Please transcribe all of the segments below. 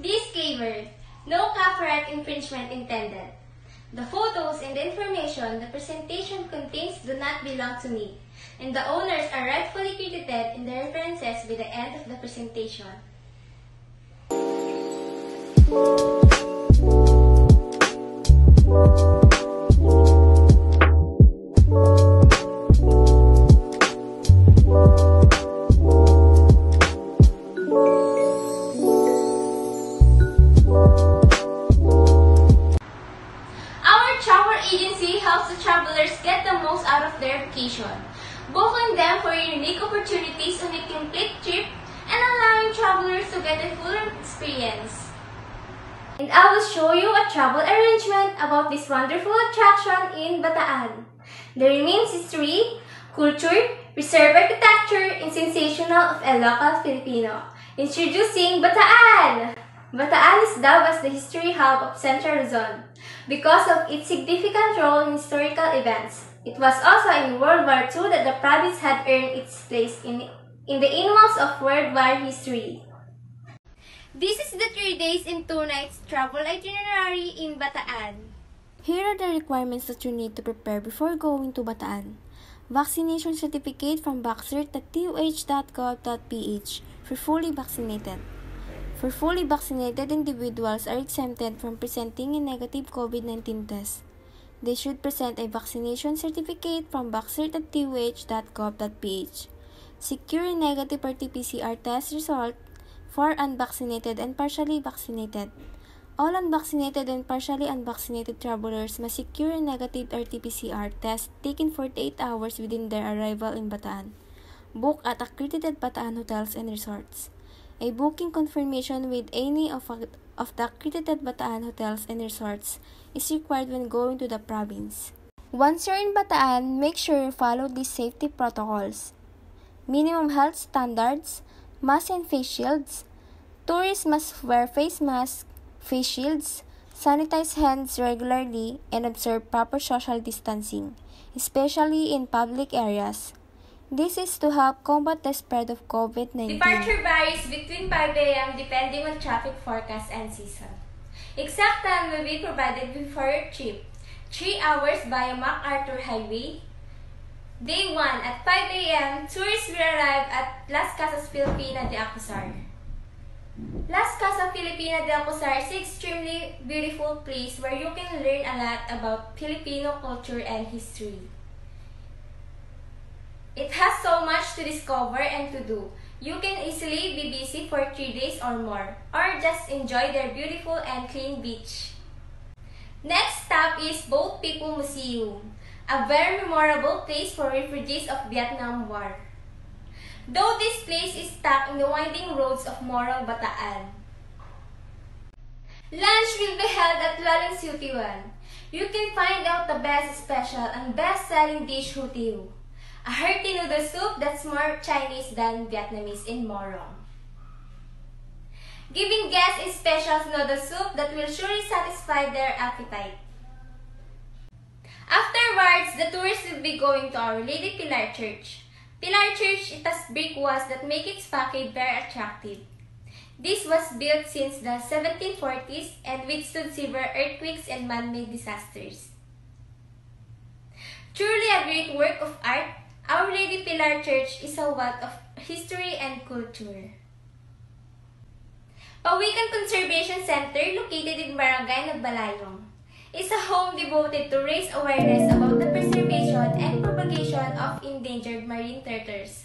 Disclaimer. No copyright infringement intended. The photos and the information the presentation contains do not belong to me, and the owners are rightfully credited in the references by the end of the presentation. Our get experience. And I will show you a travel arrangement about this wonderful attraction in Bataan. The remains history, culture, preserved architecture, and sensational of a local Filipino. Introducing Bataan! Bataan is dubbed as the history hub of Central Luzon because of its significant role in historical events. It was also in World War II that the province had earned its place in, in the annals of World War history. This is the three days and two nights travel itinerary in Bataan. Here are the requirements that you need to prepare before going to Bataan. Vaccination certificate from vaxcert.doh.gov.ph for fully vaccinated. For fully vaccinated individuals are exempted from presenting a negative COVID-19 test. They should present a vaccination certificate from vaxcert.doh.gov.ph. Secure a negative RT-PCR test result for unvaccinated and partially vaccinated. All unvaccinated and partially unvaccinated travelers must secure a negative RT-PCR test taken 48 hours within their arrival in Bataan. Book at accredited Bataan hotels and resorts. A booking confirmation with any of, of the accredited Bataan hotels and resorts is required when going to the province. Once you're in Bataan, make sure you follow these safety protocols. Minimum health standards, mask and face shields. Tourists must wear face masks, face shields, sanitize hands regularly, and observe proper social distancing, especially in public areas. This is to help combat the spread of COVID-19. Departure varies between 5 a.m. depending on traffic forecast and season. Exact time will be provided before your trip. 3 hours via MacArthur Highway. Day 1 at 5 a.m. Tourists will arrive at Las Casas Filipina de Acuzar. Las Casas Filipina de Acuzar is an extremely beautiful place where you can learn a lot about Filipino culture and history. It has so much to discover and to do. You can easily be busy for 3 days or more, or just enjoy their beautiful and clean beach. Next stop is Boat People Museum, a very memorable place for refugees of Vietnam War. Though this place is stuck in the winding roads of Morong Bataan. Lunch will be held at Laling Sutiwan. You can find out the best special and best-selling dish Hutio, a hearty noodle soup that's more Chinese than Vietnamese in Morong. Giving guests a special noodle soup that will surely satisfy their appetite. Afterwards, the tourists will be going to Our Lady Pilar Church. Pilar Church it has brick walls that make its facade very attractive. This was built since the 1740s and withstood severe earthquakes and man-made disasters. Truly a great work of art, Our Lady Pilar Church is a wealth of history and culture. Pawikan Conservation Center, located in Barangay Nagbalayong, is a home devoted to raise awareness about the preservation and propagation of endangered marine turtles,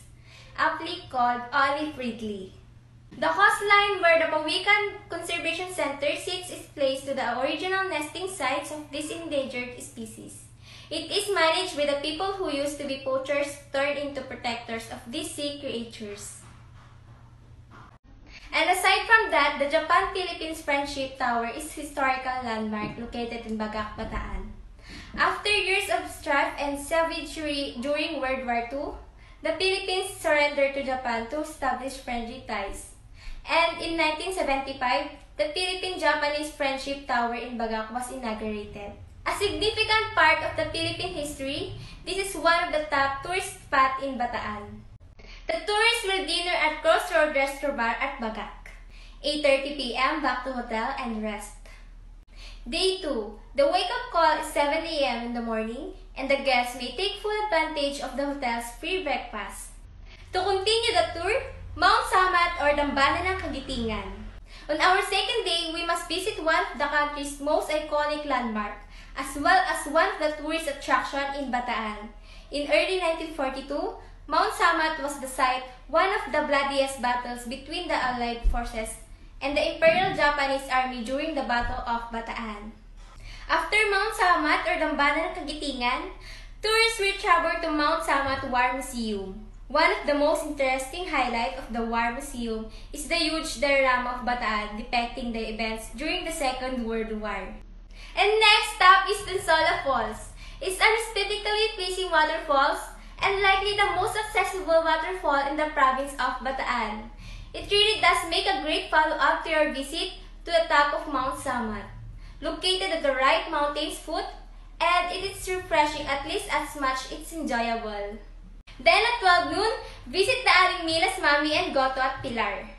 aptly called Olive Ridley. The coastline where the Pawikan Conservation Center sits is placed to the original nesting sites of these endangered species. It is managed by the people who used to be poachers turned into protectors of these sea creatures. And aside from that, the Japan-Philippines Friendship Tower is a historical landmark located in Bagac, Bataan. After years of strife and savagery during World War II, the Philippines surrendered to Japan to establish friendly ties. And in 1975, the Philippine-Japanese Friendship Tower in Bagac was inaugurated. A significant part of the Philippine history, this is one of the top tourist spots in Bataan. The tourists will dinner at Crossroad Restaurant at Bagac. 8.30 p.m. back to hotel and rest. Day 2. The wake-up call is 7 a.m. in the morning and the guests may take full advantage of the hotel's free breakfast. To continue the tour, Mount Samat or Dambana ng Kagitingan. On our second day, we must visit one of the country's most iconic landmark, as well as one of the tourist attraction in Bataan. In early 1942, Mount Samat was the site one of the bloodiest battles between the Allied forces and the Imperial Japanese Army during the Battle of Bataan. After Mount Samat or Dambana ng Kagitingan, tourists will travel to Mount Samat War Museum. One of the most interesting highlight of the War Museum is the huge diorama of Bataan depicting the events during the Second World War. And next stop is Dunsulan Falls. It's an aesthetically pleasing waterfalls and likely the most accessible waterfall in the province of Bataan. It really does make a great follow-up to your visit to the top of Mount Samat. Located at the right mountain's foot, and it is refreshing at least as much it's enjoyable. Then at 12 noon, visit the Aling Milas Mami and Goto at Pilar.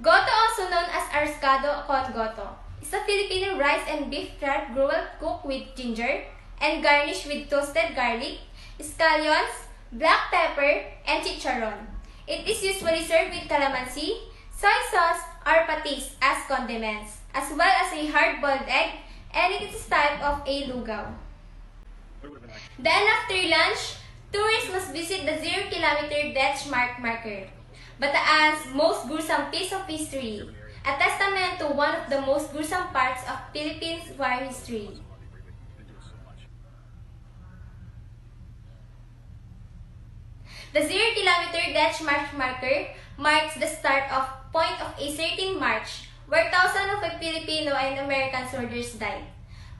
Goto, also known as arroz caldo con Goto, is a Filipino rice and beef trap gruel cooked with ginger and garnished with toasted garlic, scallions, black pepper, and chicharron. It is usually served with calamansi, soy sauce, or patis as condiments, as well as a hard-boiled egg, and it is type of a lugaw. Then after lunch, Tourists must visit the zero-kilometer death mark marker, Bataan's most gruesome piece of history, a testament to one of the most gruesome parts of Philippines' war history. The zero-kilometer death march marker marks the start of point of a certain march where thousands of Filipino and American soldiers died.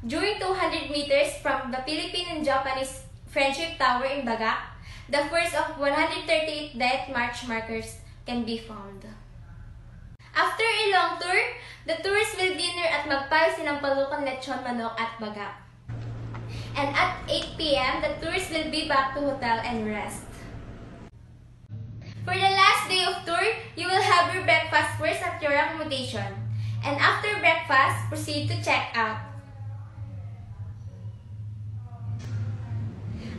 During 200 meters from the Philippine and Japanese Friendship Tower in Bagak, the first of 138 death march markers can be found. After a long tour, the tourists will dinner at Magpay Sinampalukan Lechon Manok at Bagak. And at 8 p.m., the tourists will be back to hotel and rest. Of tour, you will have your breakfast first at your accommodation. And after breakfast, proceed to check out.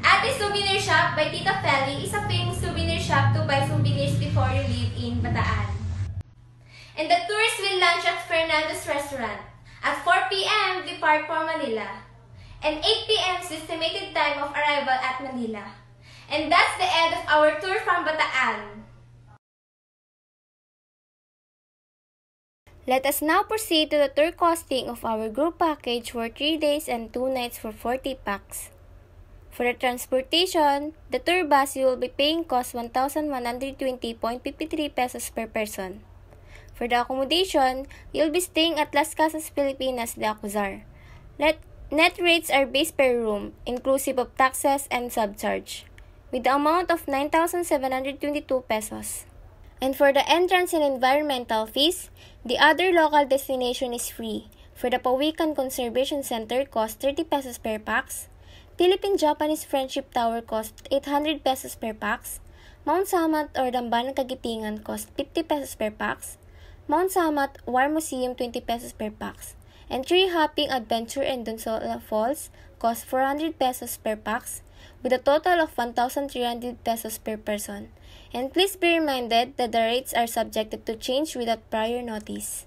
Ate Souvenir Shop by Tita Feli is a famous souvenir shop to buy souvenirs before you leave in Bataan. And the tourists will lunch at Fernando's restaurant. At 4 p.m., depart for Manila. And 8 p.m. is estimated time of arrival at Manila. And that's the end of our tour from Bataan. Let us now proceed to the tour costing of our group package for 3 days and 2 nights for 40 pax. For the transportation, the tour bus you will be paying cost 1,120.53 pesos per person. For the accommodation, you'll be staying at Las Casas Filipinas de Acuzar. Net, net rates are based per room, inclusive of taxes and subcharge, with the amount of 9,722 pesos. And for the entrance and environmental fees, the other local destination is free. For the Pawikan Conservation Center, cost 30 pesos per pax. Philippine-Japanese Friendship Tower cost 800 pesos per pax. Mount Samat or Damban Kagitingan cost 50 pesos per pax. Mount Samat War Museum 20 pesos per pax. And Tree Hopping Adventure and Dunsulan Falls cost 400 pesos per pax with a total of 1,300 pesos per person. And please be reminded that the rates are subjected to change without prior notice.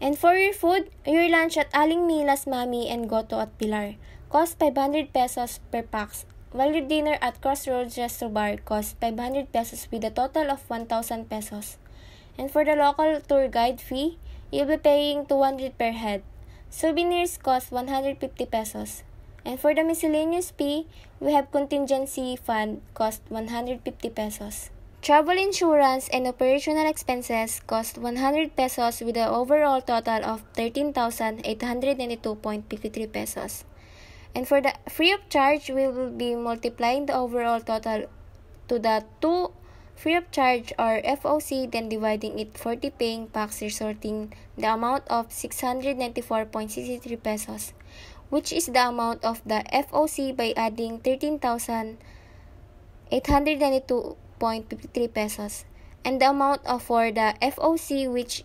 And for your food, your lunch at Aling Milas Mami and Goto at Pilar cost 500 pesos per pax, while your dinner at Crossroads Restaurant cost 500 pesos with a total of 1,000 pesos. And for the local tour guide fee, you'll be paying 200 per head. Souvenirs cost 150 pesos. And for the miscellaneous fee, we have contingency fund cost 150 pesos. Travel insurance and operational expenses cost 100 pesos with an overall total of 13,892.53 pesos. And for the free of charge, we will be multiplying the overall total to the two free of charge or FOC, then dividing it 40 paying pax, resulting the amount of 694.63 pesos, which is the amount of the FOC by adding 13,892 0.53 pesos. And the amount of for the FOC which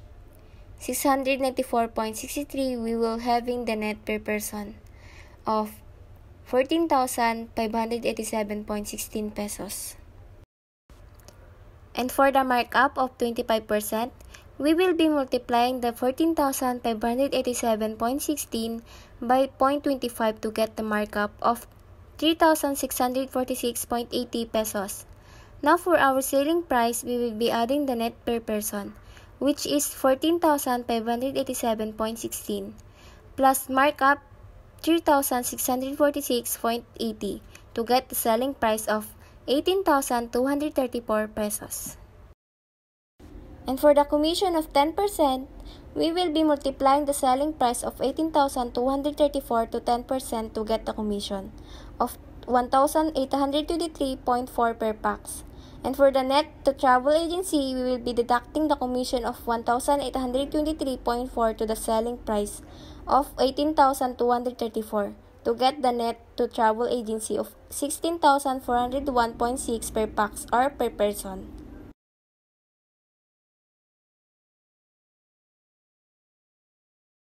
694.63 we will having the net per person of 14,587.16 pesos. And for the markup of 25%, we will be multiplying the 14,587.16 by 0.25 to get the markup of 3,646.80 pesos. Now for our selling price, we will be adding the net per person, which is 14,587.16 plus markup 3,646.80 to get the selling price of 18,234 pesos. And for the commission of 10%, we will be multiplying the selling price of 18,234 to 10% to get the commission of 1,823.4 per pax. And for the net to travel agency, we will be deducting the commission of 1,823.4 to the selling price of 18,234 to get the net to travel agency of 16,401.6 per pax or per person.